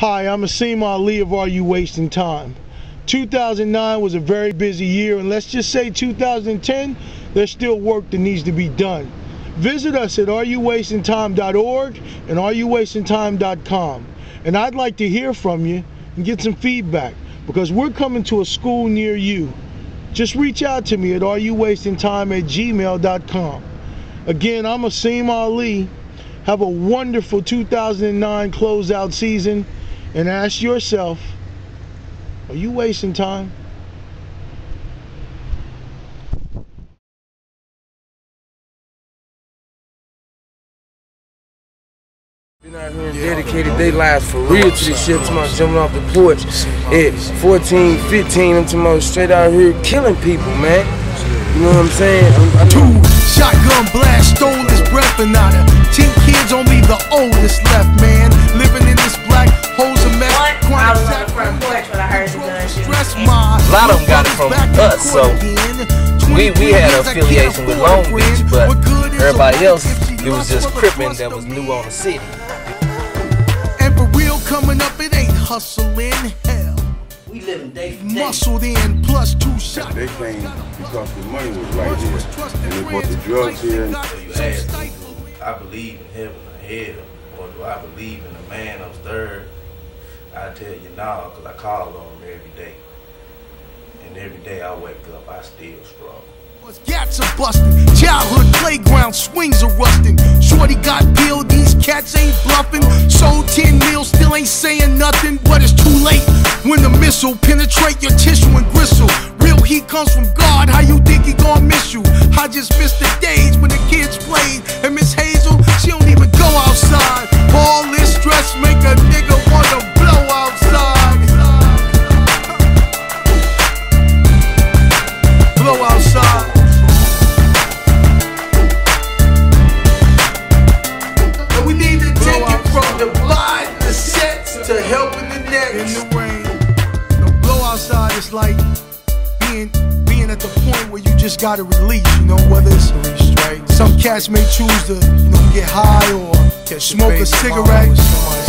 Hi, I'm Asim Ali of Are You Wasting Time? 2009 was a very busy year, and let's just say 2010, there's still work that needs to be done. Visit us at areyouwastingtime.org and areyouwastingtime.com. And I'd like to hear from you and get some feedback because we're coming to a school near you. Just reach out to me at areyouwastingtime at gmail.com. Again, I'm Asim Ali. Have a wonderful 2009 closeout season and ask yourself, are you wasting time? Been out here and dedicated their lives for real to this shit. Tomorrow jumping off the porch at 14, 15. I'm tomorrow straight out here killing people, man. You know what I'm saying? I'm, I'm Two shotgun blast, stole his breath, and out of ten kids, only the oldest left, man. Living front porch I heard the gunshot. Stress A lot of them got it from us, so we- we had affiliation with Long Beach, but everybody else, it was just Crippin that was new on the city. And for real, coming up, it ain't hustling. Hell, We living day for day. muscled in, plus two shots. They came because the money was right here. And they bought the drugs here. You ask me, I believe in heaven or hell, or do I believe in a man upstairs? I tell you no, because I call on him every day. And every day I wake up, I still struggle. Gats are busting, childhood playground swings are rusting. Shorty got billed, these cats ain't bluffing. Sold 10 mil, still ain't saying nothing, but it's too late. When the missile penetrate your tissue and gristle. Real heat comes from God, how you think he gon' miss you? I just miss the days when the kids played. And Miss Hazel, In the rain. The blow outside is like being being at the point where you just gotta release, you know, whether it's straight. Some cats may choose to, you know, get high or smoke a cigarette.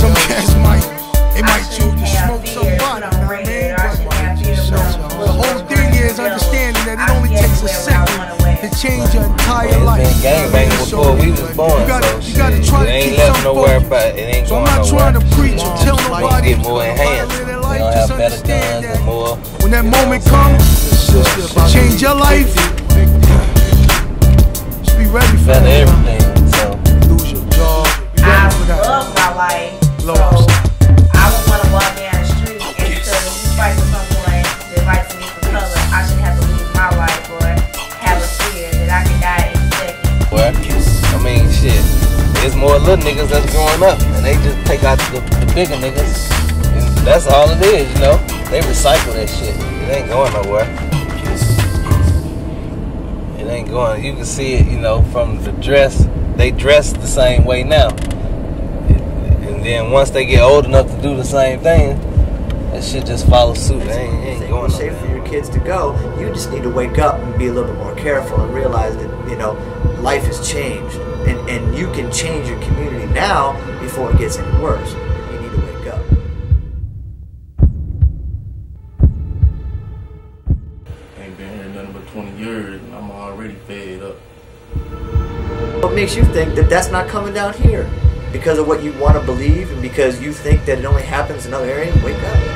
Some cats might they might choose to smoke somebody. You know what I mean? But the whole thing is understanding that it only takes a second to change your entire It's life. been gangbanging before we was born, it ain't left nowhere, but it ain't So I'm going not trying to preach or tell We can nobody. get more enhanced. Live We their have better understand guns and more. When that moment comes, change your life. Just be ready for Better everything. So Lose your job. I ready for that. love my life. More little niggas that's growing up, and they just take out the, the bigger niggas. And that's all it is, you know. They recycle that shit. It ain't going nowhere. It ain't going. You can see it, you know, from the dress. They dress the same way now. And then once they get old enough to do the same thing, that shit just follows suit. It ain't, it ain't going safe for your kids to go. You just need to wake up and be a little bit more careful and realize that you know life has changed, and and you can change your community now before it gets any worse. You need to wake up. Ain't been here nothing but 20 years, and I'm already fed up. What makes you think that that's not coming down here? Because of what you want to believe, and because you think that it only happens in other areas. Wake up.